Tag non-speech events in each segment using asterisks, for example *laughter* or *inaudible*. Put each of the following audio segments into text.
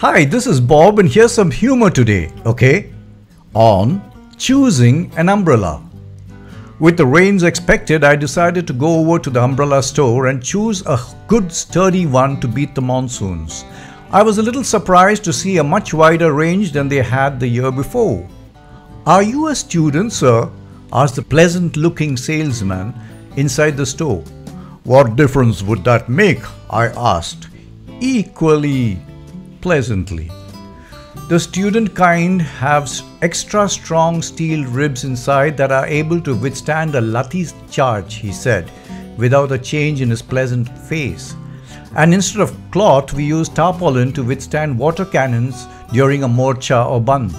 Hi, this is Bob, and here's some humor today, okay? On choosing an umbrella. With the rains expected, I decided to go over to the umbrella store and choose a good sturdy one to beat the monsoons. I was a little surprised to see a much wider range than they had the year before. Are you a student, sir? asked the pleasant looking salesman inside the store. What difference would that make? I asked, equally pleasantly. The student kind have extra strong steel ribs inside that are able to withstand a lathi's charge, he said, without a change in his pleasant face. And instead of cloth, we use tarpaulin to withstand water cannons during a morcha or bandh.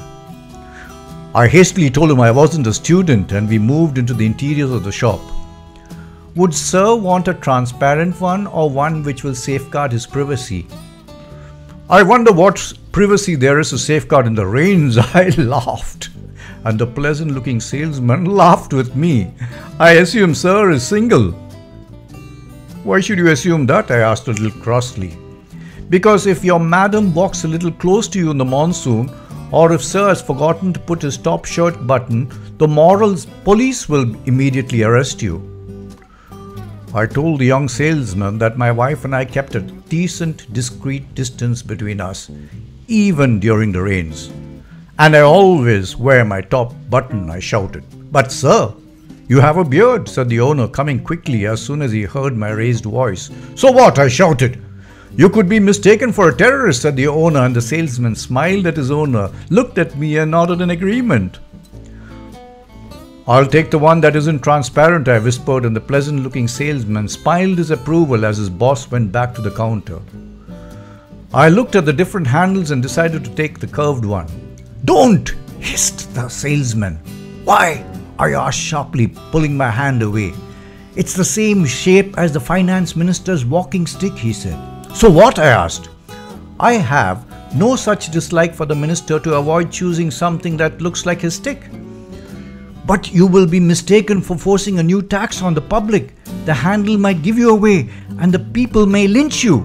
I hastily told him I wasn't a student and we moved into the interiors of the shop. Would Sir want a transparent one or one which will safeguard his privacy? I wonder what privacy there is to safeguard in the rains. *laughs* I laughed. And the pleasant looking salesman *laughs* laughed with me. I assume Sir is single. Why should you assume that? I asked a little crossly. Because if your madam walks a little close to you in the monsoon, or if Sir has forgotten to put his top shirt button, the morals police will immediately arrest you. I told the young salesman that my wife and I kept a decent, discreet distance between us, even during the rains. And I always wear my top button, I shouted. But, sir, you have a beard, said the owner, coming quickly as soon as he heard my raised voice. So what? I shouted. You could be mistaken for a terrorist, said the owner, and the salesman smiled at his owner, looked at me, and nodded in agreement. I'll take the one that isn't transparent, I whispered, and the pleasant looking salesman smiled his approval as his boss went back to the counter. I looked at the different handles and decided to take the curved one. Don't! hissed the salesman. Why? I asked sharply, pulling my hand away. It's the same shape as the finance minister's walking stick, he said. So what? I asked. I have no such dislike for the minister to avoid choosing something that looks like his stick. But you will be mistaken for forcing a new tax on the public. The handle might give you away and the people may lynch you.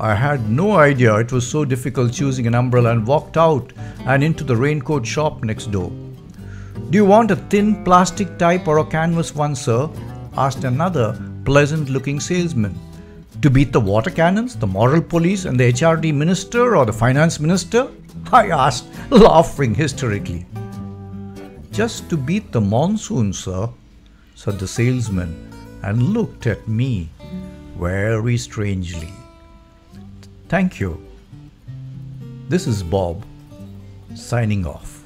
I had no idea it was so difficult choosing an umbrella and walked out and into the raincoat shop next door. Do you want a thin plastic type or a canvas one, sir? asked another pleasant looking salesman. To beat the water cannons, the moral police, and the HRD minister or the finance minister? *laughs* I asked, laughing hysterically. Just to beat the monsoon, sir, said the salesman and looked at me very strangely. Thank you. This is Bob, signing off.